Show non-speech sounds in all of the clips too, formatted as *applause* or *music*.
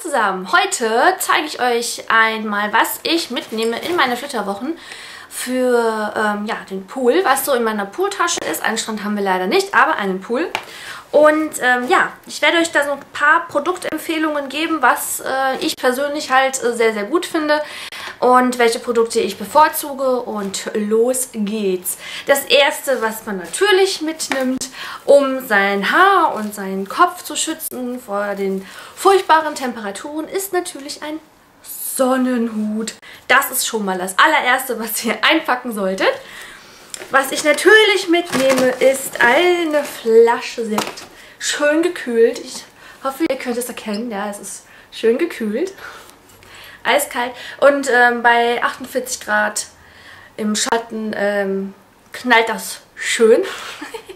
zusammen, heute zeige ich euch einmal, was ich mitnehme in meine Flitterwochen für ähm, ja, den Pool, was so in meiner Pooltasche ist. Einen Strand haben wir leider nicht, aber einen Pool. Und ähm, ja, ich werde euch da so ein paar Produktempfehlungen geben, was äh, ich persönlich halt äh, sehr, sehr gut finde und welche Produkte ich bevorzuge und los geht's. Das erste, was man natürlich mitnimmt, um sein Haar und seinen Kopf zu schützen vor den furchtbaren Temperaturen, ist natürlich ein Sonnenhut. Das ist schon mal das allererste, was ihr *laughs* einpacken solltet. Was ich natürlich mitnehme, ist eine Flasche Sekt. Schön gekühlt. Ich hoffe, ihr könnt es erkennen. Ja, es ist schön gekühlt. *laughs* Eiskalt. Und ähm, bei 48 Grad im Schatten ähm, knallt das schön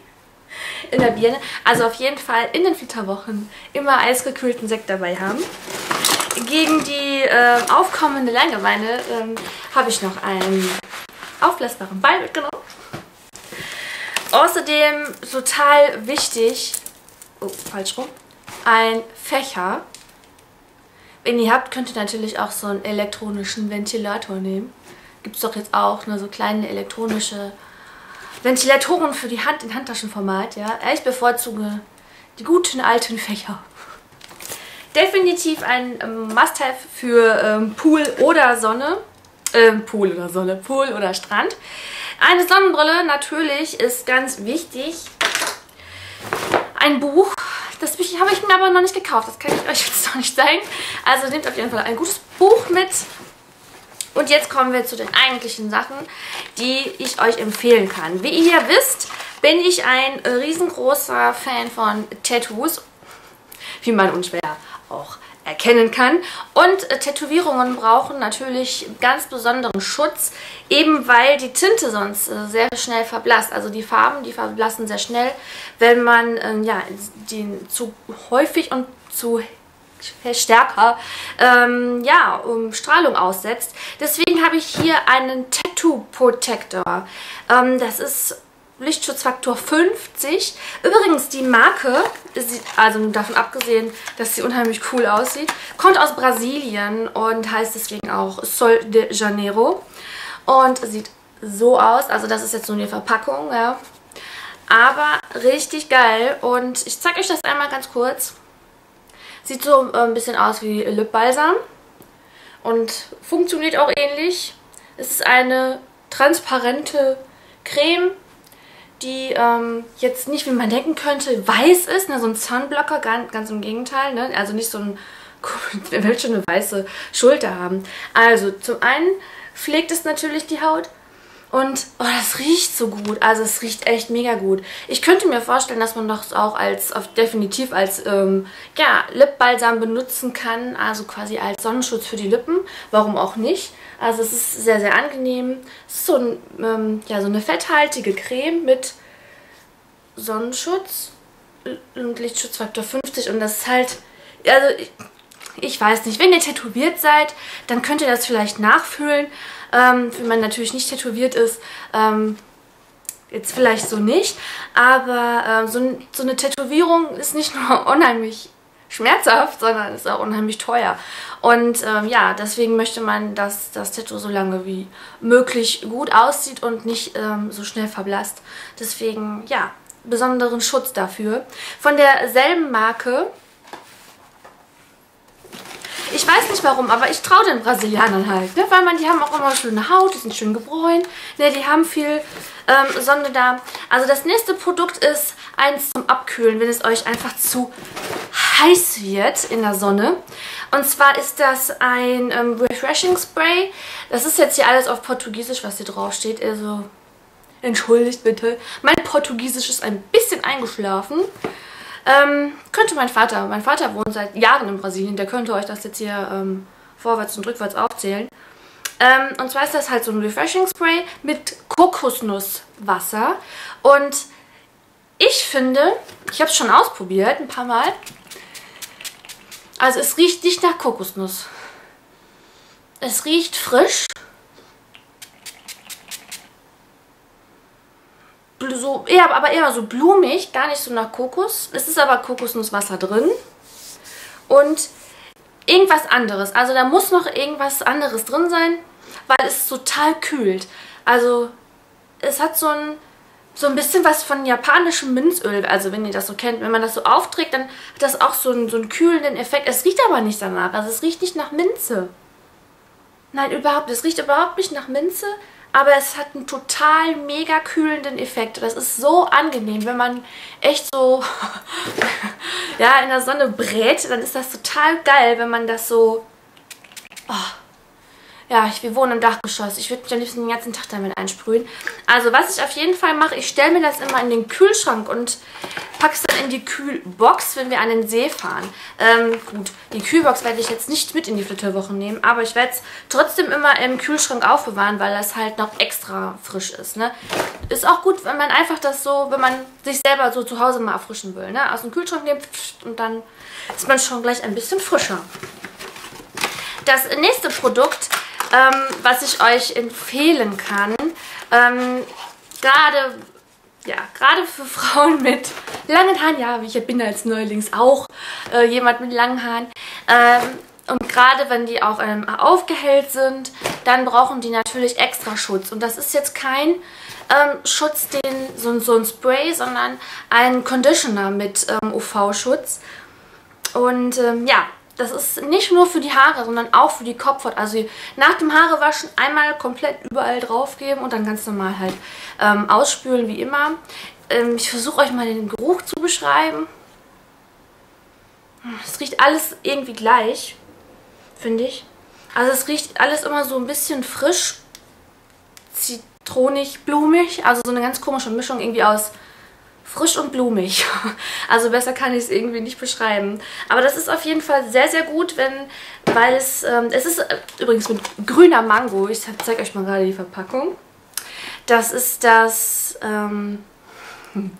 *laughs* in der Birne. Also auf jeden Fall in den Flitterwochen immer eisgekühlten Sekt dabei haben. Gegen die äh, aufkommende Langeweile ähm, habe ich noch einen aufblasbaren Ball mitgenommen. Außerdem total wichtig, oh, falsch rum, ein Fächer. Wenn ihr habt, könnt ihr natürlich auch so einen elektronischen Ventilator nehmen. Gibt es doch jetzt auch ne, so kleine elektronische Ventilatoren für die Hand in Handtaschenformat. Ja? Ich bevorzuge die guten alten Fächer. Definitiv ein ähm, Must-Have für ähm, Pool oder Sonne. Ähm, Pool oder Sonne, Pool oder Strand. Eine Sonnenbrille natürlich ist ganz wichtig. Ein Buch. Das habe ich mir aber noch nicht gekauft. Das kann ich euch *laughs* jetzt noch nicht zeigen. Also nehmt auf jeden Fall ein gutes Buch mit. Und jetzt kommen wir zu den eigentlichen Sachen, die ich euch empfehlen kann. Wie ihr wisst, bin ich ein riesengroßer Fan von Tattoos. Wie man unschwer auch erkennen kann. Und äh, Tätowierungen brauchen natürlich ganz besonderen Schutz, eben weil die Tinte sonst äh, sehr schnell verblasst. Also die Farben, die verblassen sehr schnell, wenn man äh, ja, die zu häufig und zu stärker ähm, ja, um Strahlung aussetzt. Deswegen habe ich hier einen Tattoo Protector. Ähm, das ist Lichtschutzfaktor 50. Übrigens, die Marke, also davon abgesehen, dass sie unheimlich cool aussieht, kommt aus Brasilien und heißt deswegen auch Sol de Janeiro. Und sieht so aus. Also das ist jetzt nur die Verpackung, ja. Aber richtig geil. Und ich zeige euch das einmal ganz kurz. Sieht so äh, ein bisschen aus wie Lipbalsam. Und funktioniert auch ähnlich. Es ist eine transparente Creme die ähm, jetzt nicht, wie man denken könnte, weiß ist, ne? so ein Sunblocker, ganz, ganz im Gegenteil, ne? also nicht so ein, *laughs* wer will schon eine weiße Schulter haben. Also zum einen pflegt es natürlich die Haut und oh, das riecht so gut, also es riecht echt mega gut. Ich könnte mir vorstellen, dass man das auch als, definitiv als ähm, ja, Lipbalsam benutzen kann, also quasi als Sonnenschutz für die Lippen, warum auch nicht. Also es ist sehr, sehr angenehm. Es ist so, ein, ähm, ja, so eine fetthaltige Creme mit Sonnenschutz und Lichtschutzfaktor 50 und das ist halt, also ich, ich weiß nicht, wenn ihr tätowiert seid, dann könnt ihr das vielleicht nachfühlen. Ähm, wenn man natürlich nicht tätowiert ist, ähm, jetzt vielleicht so nicht, aber ähm, so, so eine Tätowierung ist nicht *laughs* nur unheimlich schmerzhaft, sondern ist auch unheimlich teuer. Und ähm, ja, deswegen möchte man, dass das Tattoo so lange wie möglich gut aussieht und nicht ähm, so schnell verblasst. Deswegen, ja, besonderen Schutz dafür. Von derselben Marke ich weiß nicht warum, aber ich traue den Brasilianern halt, ne? weil man, die haben auch immer schöne Haut, die sind schön gebräunt, ne? die haben viel ähm, Sonne da. Also das nächste Produkt ist eins zum Abkühlen, wenn es euch einfach zu heiß wird in der Sonne. Und zwar ist das ein ähm, Refreshing Spray. Das ist jetzt hier alles auf Portugiesisch, was hier drauf steht. Also entschuldigt bitte. Mein Portugiesisch ist ein bisschen eingeschlafen. Ähm, könnte mein Vater, mein Vater wohnt seit Jahren in Brasilien, der könnte euch das jetzt hier ähm, vorwärts und rückwärts aufzählen. Ähm, und zwar ist das halt so ein Refreshing Spray mit Kokosnusswasser. Und ich finde, ich habe es schon ausprobiert ein paar Mal. Also es riecht nicht nach Kokosnuss. Es riecht frisch. So eher, aber eher so blumig, gar nicht so nach Kokos. Es ist aber Kokosnusswasser drin. Und irgendwas anderes. Also da muss noch irgendwas anderes drin sein, weil es total kühlt. Also es hat so ein, so ein bisschen was von japanischem Minzöl. Also wenn ihr das so kennt, wenn man das so aufträgt, dann hat das auch so einen, so einen kühlenden Effekt. Es riecht aber nicht danach. Also es riecht nicht nach Minze. Nein, überhaupt. Es riecht überhaupt nicht nach Minze, aber es hat einen total mega kühlenden Effekt. Das ist so angenehm, wenn man echt so *laughs* ja, in der Sonne brät, dann ist das total geil, wenn man das so... Oh, ja, ich, wir wohnen im Dachgeschoss. Ich würde mich am liebsten den ganzen Tag damit einsprühen. Also was ich auf jeden Fall mache, ich stelle mir das immer in den Kühlschrank und packe es dann in die Kühlbox, wenn wir an den See fahren. Ähm, gut, die Kühlbox werde ich jetzt nicht mit in die Flitterwoche nehmen, aber ich werde es trotzdem immer im Kühlschrank aufbewahren, weil das halt noch extra frisch ist. Ne? Ist auch gut, wenn man einfach das so, wenn man sich selber so zu Hause mal erfrischen will. Ne? Aus dem Kühlschrank nehmen und dann ist man schon gleich ein bisschen frischer. Das nächste Produkt ähm, was ich euch empfehlen kann. Ähm, gerade ja, gerade für *laughs* Frauen mit langen Haaren, ja, ich bin als Neulings auch äh, jemand mit langen Haaren. Ähm, und gerade wenn die auch ähm, aufgehellt sind, dann brauchen die natürlich extra Schutz. Und das ist jetzt kein ähm, Schutz, den, so, so, ein Spray, sondern ein Conditioner mit ähm, UV-Schutz. Und ähm, ja, das ist nicht nur für die Haare, sondern auch für die Kopfhaut. Also nach dem Haarewaschen einmal komplett überall drauf geben und dann ganz normal halt ähm, ausspülen wie immer. Ähm, ich versuche euch mal den Geruch zu beschreiben. Es riecht alles irgendwie gleich, finde ich. Also es riecht alles immer so ein bisschen frisch, zitronig, blumig. Also so eine ganz komische Mischung irgendwie aus frisch und blumig. *laughs* Also besser kann ich es irgendwie nicht beschreiben. Aber das ist auf jeden Fall sehr, sehr gut, wenn, weil es, ähm, es ist äh, übrigens mit grüner Mango. Ich zeige euch mal gerade die Verpackung. Das ist das ähm, *laughs*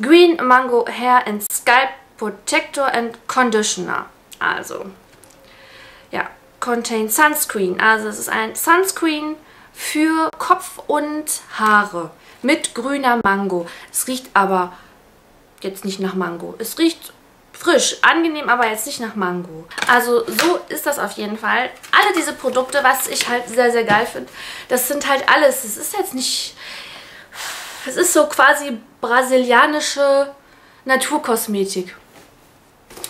Green Mango Hair and Scalp Protector and Conditioner. Also, ja, contain Sunscreen. Also es ist ein Sunscreen für Kopf und Haare mit grüner Mango. Es riecht aber jetzt nicht nach Mango. Es riecht frisch, angenehm, aber jetzt nicht nach Mango. Also so ist das auf jeden Fall. Alle diese Produkte, was ich halt sehr, sehr geil finde, das sind halt alles. Es ist jetzt nicht... Es ist so quasi brasilianische Naturkosmetik.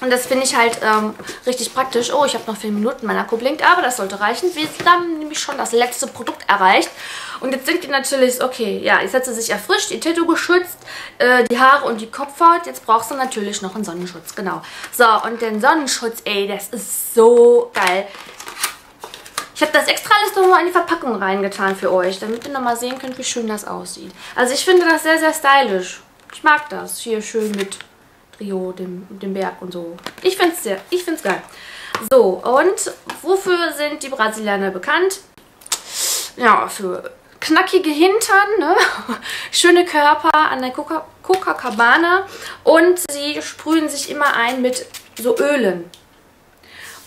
Und das finde ich halt ähm, richtig praktisch. Oh, ich habe noch vier Minuten, mein Akku blinkt, aber das sollte reichen. Wir haben nämlich schon das letzte Produkt erreicht. Und jetzt denkt ihr natürlich, okay, ja, jetzt hat sie sich erfrischt, ihr Tattoo geschützt, äh, die Haare und die Kopfhaut. Jetzt brauchst du natürlich noch einen Sonnenschutz, genau. So, und den Sonnenschutz, ey, das ist so geil. Ich habe das extra alles nochmal in die Verpackung reingetan für euch, damit ihr nochmal sehen könnt, wie schön das aussieht. Also ich finde das sehr, sehr stylisch. Ich mag das. Hier schön mit Rio, dem, dem Berg und so. Ich finde es sehr, ich finde es geil. So, und wofür sind die Brasilianer bekannt? Ja, für knackige Hintern, ne? *laughs* schöne Körper an der Coca-Cabana und sie sprühen sich immer ein mit so Ölen.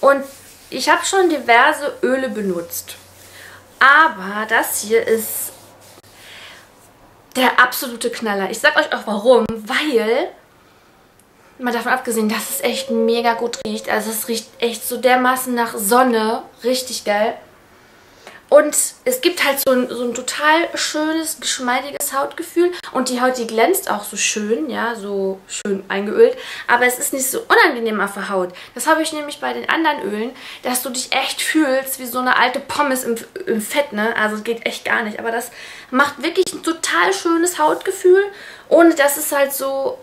Und ich habe schon diverse Öle benutzt. Aber das hier ist der absolute Knaller. Ich sag euch auch warum. Weil Mal davon abgesehen, dass es echt mega gut riecht. Also es riecht echt so dermaßen nach Sonne. Richtig geil. Und es gibt halt so ein, so ein total schönes, geschmeidiges Hautgefühl. Und die Haut, die glänzt auch so schön, ja, so schön eingeölt. Aber es ist nicht so unangenehm auf der Haut. Das habe ich nämlich bei den anderen Ölen, dass du dich echt fühlst wie so eine alte Pommes im, im Fett, ne? Also es geht echt gar nicht. Aber das macht wirklich ein total schönes Hautgefühl. Ohne dass es halt so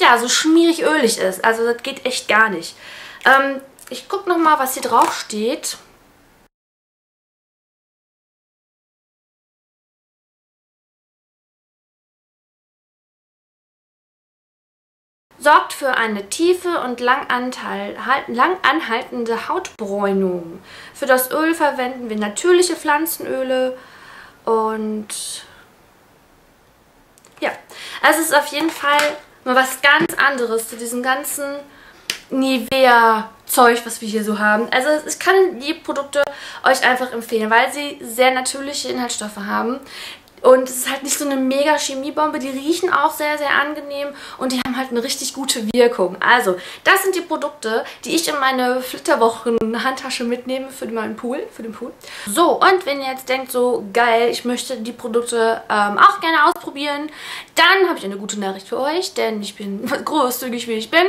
ja, so schmierig ölig ist. Also das geht echt gar nicht. Ähm, ich gucke nochmal, was hier drauf steht. Sorgt für eine tiefe und lang, lang, anhaltende Hautbräunung. Für das Öl verwenden wir natürliche Pflanzenöle und ja, es ist auf jeden Fall mal was ganz anderes zu diesem ganzen Nivea-Zeug, was wir hier so haben. Also ich kann die Produkte euch einfach empfehlen, weil sie sehr natürliche Inhaltsstoffe haben Und es ist halt nicht so eine mega Chemiebombe. Die riechen auch sehr, sehr angenehm und die haben halt eine richtig gute Wirkung. Also, das sind die Produkte, die ich in meine Flitterwochen-Handtasche mitnehme für meinen Pool, für den Pool. So, und wenn ihr jetzt denkt, so geil, ich möchte die Produkte ähm, auch gerne ausprobieren, dann habe ich eine gute Nachricht für euch, denn ich bin *laughs* großzügig, wie ich bin.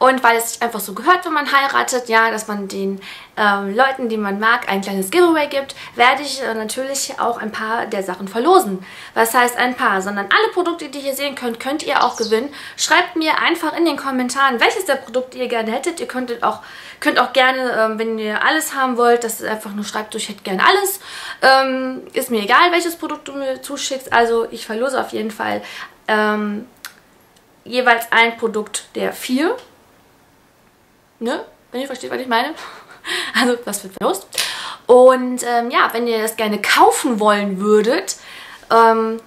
Und weil es sich einfach so gehört, wenn man heiratet, ja, dass man den ähm, Leuten, die man mag, ein kleines Giveaway gibt, werde ich äh, natürlich auch ein paar der Sachen verlosen. Was heißt ein paar? Sondern alle Produkte, die ihr hier sehen könnt, könnt ihr auch gewinnen. Schreibt mir einfach in den Kommentaren, welches der Produkte ihr gerne hättet. Ihr könntet auch, könnt auch gerne, ähm, wenn ihr alles haben wollt, das ist einfach nur schreibt, ich hätte gerne alles. Ähm, ist mir egal, welches Produkt du mir zuschickst. Also ich verlose auf jeden Fall ähm, jeweils ein Produkt der vier. Ne? Wenn ihr versteht, was ich meine. *laughs* Also was wird verlost. Und ähm, ja, wenn ihr das gerne kaufen wollen würdet, ähm,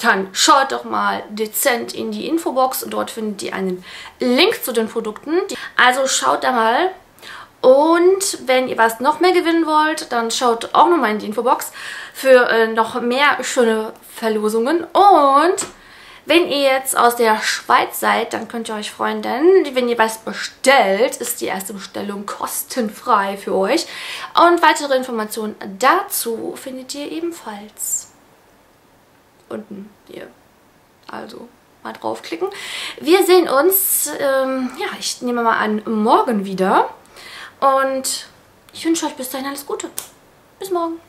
dann schaut doch mal dezent in die Infobox. Dort findet ihr einen Link zu den Produkten. Also schaut da mal. Und wenn ihr was noch mehr gewinnen wollt, dann schaut auch nochmal in die Infobox für äh, noch mehr schöne Verlosungen. Und wenn ihr jetzt aus der Schweiz seid, dann könnt ihr euch freuen, denn wenn ihr was bestellt, ist die erste Bestellung kostenfrei für euch. Und weitere Informationen dazu findet ihr ebenfalls unten hier. Also mal draufklicken. Wir sehen uns, ähm, ja, ich nehme mal an, morgen wieder. Und ich wünsche euch bis dahin alles Gute. Bis morgen.